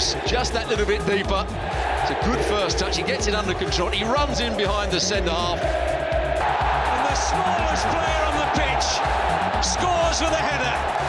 goes just that little bit deeper. It's a good first touch. He gets it under control. He runs in behind the centre half. And the smallest player on the pitch scores with a header.